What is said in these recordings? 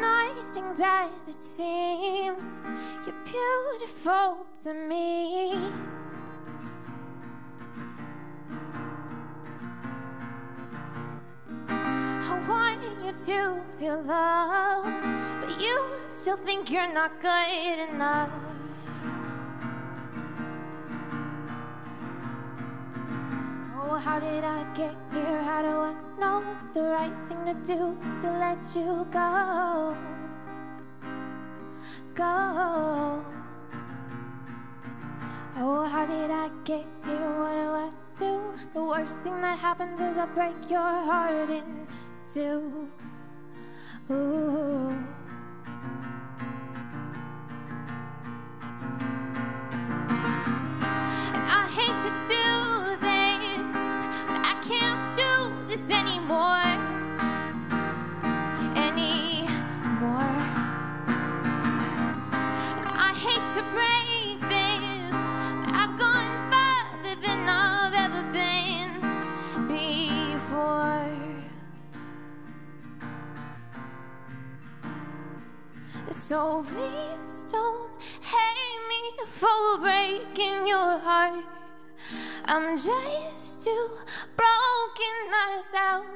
Nothing's as it seems. You're beautiful to me. I want you to feel love, but you still think you're not good enough. How did I get here? How do I know the right thing to do is to let you go? Go. Oh, how did I get here? What do I do? The worst thing that happens is I break your heart in two. Ooh. Anymore. And I hate to break this, but I've gone further than I've ever been before. So please don't hate me for breaking your heart. I'm just too broken myself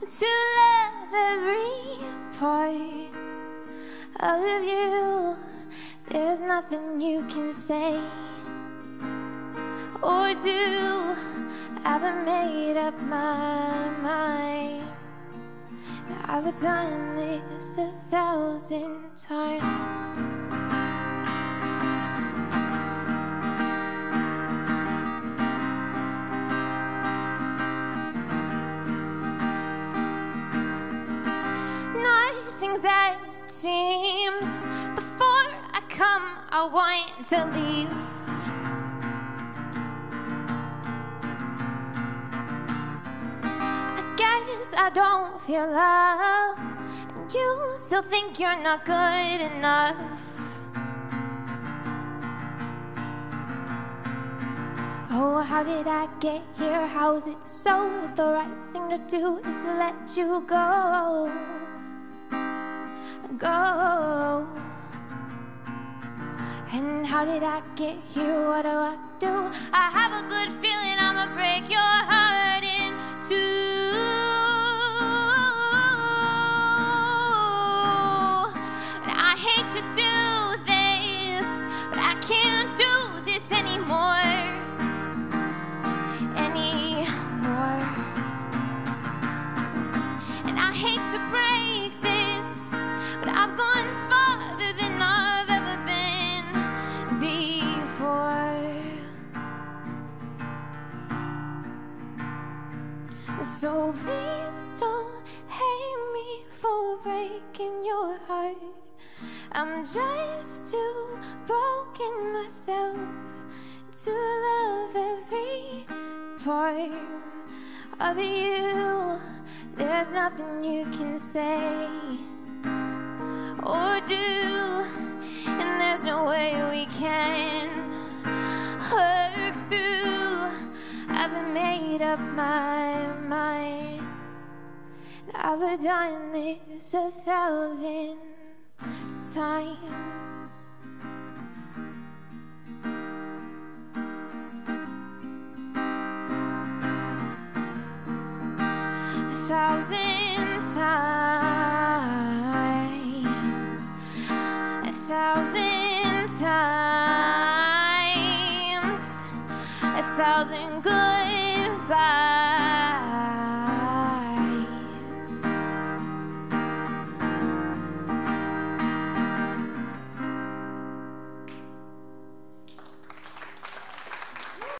to love every part of you. There's nothing you can say or do. I haven't made up my mind. I've done this a thousand times. Seems. Before I come, I want to leave. I guess I don't feel love, and you still think you're not good enough. Oh, how did I get here? How is it so that the right thing to do is to let you go? Go. And how did I get here? What do I do? I have a good feeling I'ma break your heart in two. So please don't hate me for breaking your heart. I'm just too broken myself to love every part of you. There's nothing you can say or do, and there's no way we can work through. I've made up my. I've done this a thousand times. A thousand times. A thousand times. A thousand good